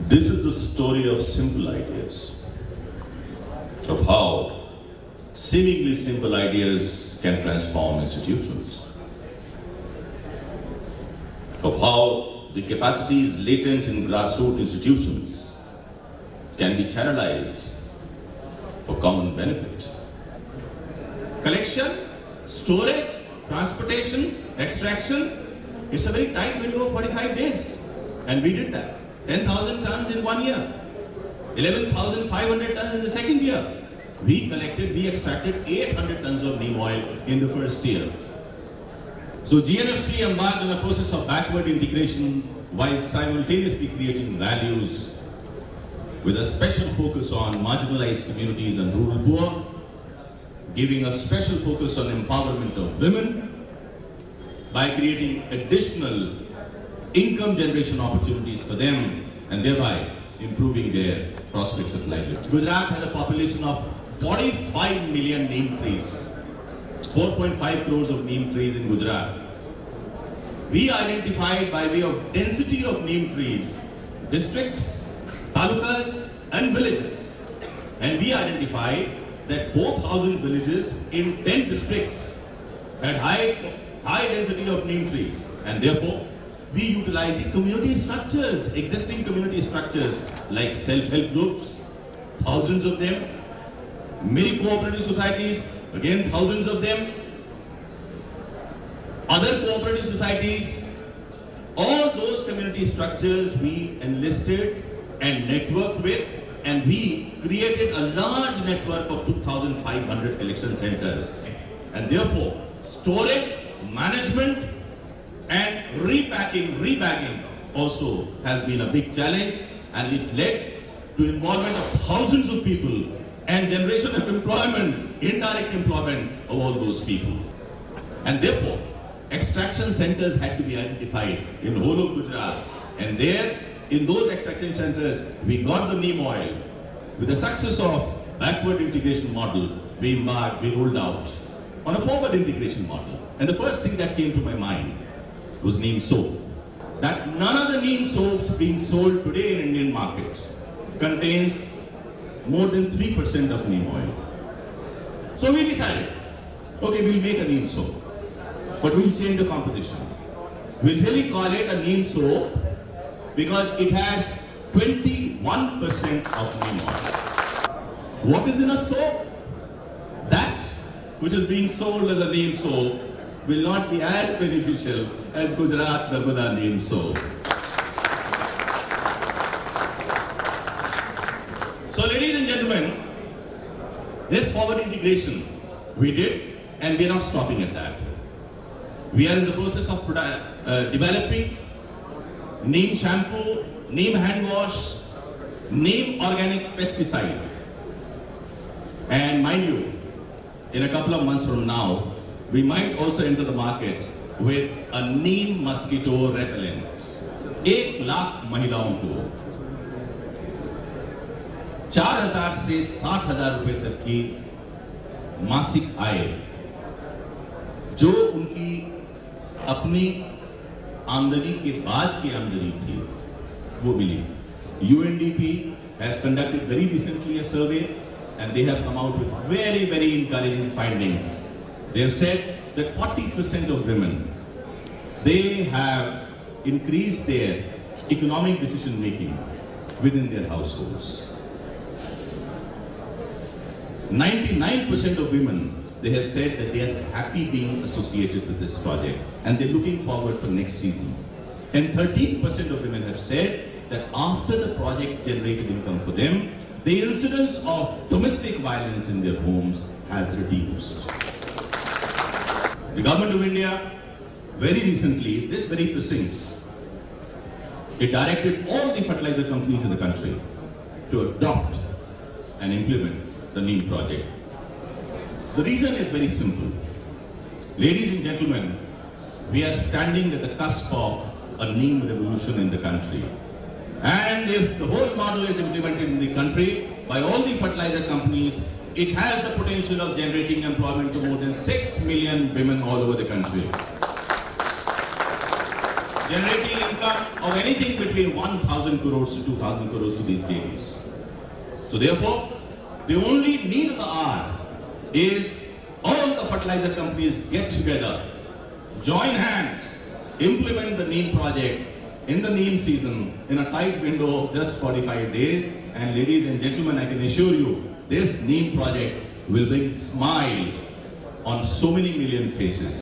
This is the story of simple ideas, of how seemingly simple ideas can transform institutions, of how the capacities latent in grassroots institutions can be channelized for common benefit. Collection, storage, transportation, extraction, it's a very tight window of 45 days. And we did that. 10,000 tons in one year. 11,500 tons in the second year. We collected, we extracted 800 tons of neem oil in the first year. So GNFC embarked on a process of backward integration while simultaneously creating values with a special focus on marginalized communities and rural poor, giving a special focus on empowerment of women by creating additional income generation opportunities for them and thereby improving their prospects of livelihood. Gujarat has a population of 45 million neem trees, 4.5 crores of neem trees in Gujarat. We identified by way of density of neem trees, districts, talukas and villages. And we identified that 4,000 villages in 10 districts had high, high density of neem trees. And therefore, we utilizing community structures, existing community structures like self-help groups, thousands of them, many cooperative societies, again thousands of them, other cooperative societies, all those community structures we enlisted and networked with and we created a large network of 2,500 collection centers. And therefore, storage, management and repacking, rebagging also has been a big challenge and it led to involvement of thousands of people and generation of employment, indirect employment of all those people. And therefore, extraction centers had to be identified in whole of Gujarat. And there, in those extraction centers, we got the neem oil. With the success of backward integration model, we embarked, we rolled out on a forward integration model. And the first thing that came to my mind was neem soap. That none of the neem soaps being sold today in Indian markets contains more than 3% of neem oil. So we decided, okay, we'll make a neem soap, but we'll change the composition. We'll really call it a neem soap because it has 21% of neem oil. What is in a soap? That which is being sold as a neem soap will not be as beneficial as Gujarat Narmada neem soap. So ladies and gentlemen, this forward integration we did and we are not stopping at that. We are in the process of uh, developing neem shampoo, neem hand wash, neem organic pesticide. And mind you, in a couple of months from now, we might also enter the market with a neem mosquito repellent. एक लाख महिलाओं को चार हज़ार से सात हज़ार रुपए तक की मासिक आय जो उनकी अपनी आमदनी के बाद की आमदनी थी वो मिली UNDP has conducted very recently a survey and they have come out with very, very encouraging findings. They have said that 40% of women, they have increased their economic decision making within their households. 99% of women, they have said that they are happy being associated with this project and they're looking forward for next season. And 13% of women have said that after the project generated income for them, the incidence of domestic violence in their homes has reduced. The government of India, very recently, this very precincts, it directed all the fertilizer companies in the country to adopt and implement the NEEM project. The reason is very simple. Ladies and gentlemen, we are standing at the cusp of a NEEM revolution in the country. And if the whole model is implemented in the country by all the fertilizer companies, it has the potential of generating employment to more than 6 million women all over the country. generating income of anything between 1,000 crores to 2,000 crores to these dairies. So therefore, the only need of the hour is all the fertilizer companies get together, join hands, implement the NEEM project in the NEEM season in a tight window of just 45 days. And ladies and gentlemen, I can assure you, this NEEM project will bring smile on so many million faces.